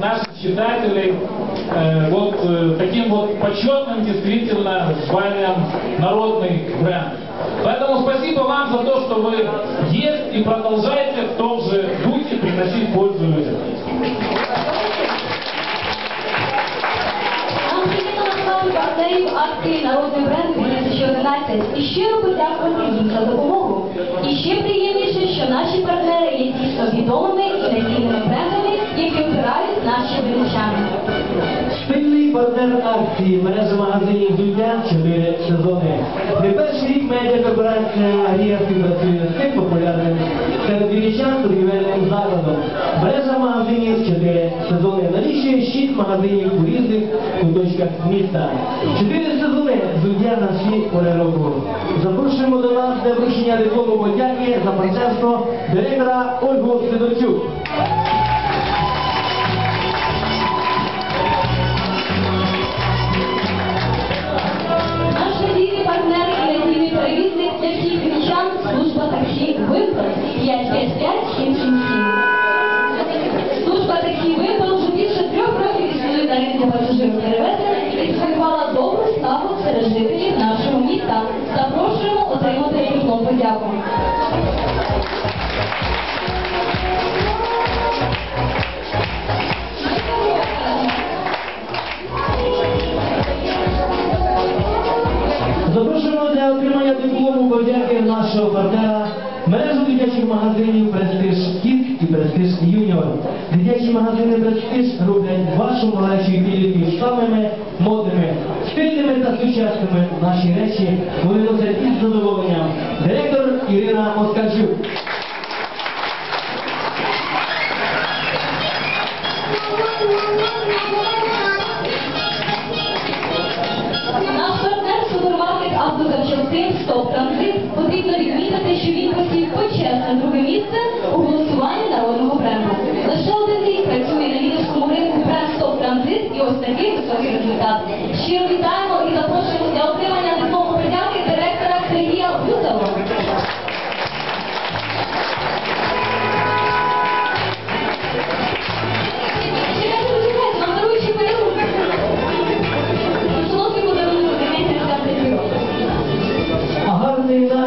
наших читателей э, вот э, таким вот почетным действительно званием народный бренд. Поэтому спасибо вам за то, что вы есть и продолжаете в том же духе приносить пользу людям. Нам приємно назвати партнерів акції Народний бренд 2011 і щиро подякувати їм за допомогу. І ще приємніше, що наші партнери є дійсно відомими і надійними Спільний партнер акції мережа магазинів взуття 4 сезони. Не перший рік медіакорпорація Арія співпрацює з цим популярним серед вінничан торгівельним закладом. Мережа магазинів 4 сезони налічує 6 магазинів у різних куточках міста. 4 сезони взуття на всі пори року. Запрошуємо до нас для вручення диплому подяки за партнерство директора Ольгу Сидорчук. Жителів нашого міста. Запрошуємо отримати диплом подяку. Запрошуємо для отримання диплому подяки нашого партнера мережу дитячих магазинів Престиж Кіт і Престиж Юніор. Дитячі магазини Престиж роблять вашу малечу і підлітків самими та сучасними наші речі. Вони носять із задоволенням. Директор Ірина Москальчук. Наш партнер супермаркет автозапчастин «Стоп Транзит» потрібно відмітити, що він посів почесне друге місце у голосуванні народного бренду. Лише один рік працює на лідерському ринку бренд «Стоп Транзит» і ось такий високий результат. Щиро вітаємо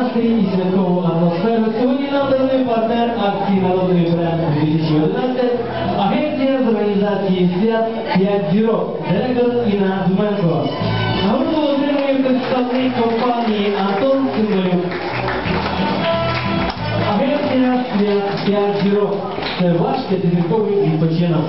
настрій і святкову атмосферу сьогодні нам дали партнер акції Народний бренд 2011, агенція з організації свят 5 зірок, директор Інна Думенко. Нагороду отримує представник компанії Антон Симонюк. Агенція свят 5 зірок. Це ваш п'ятизірковий відпочинок.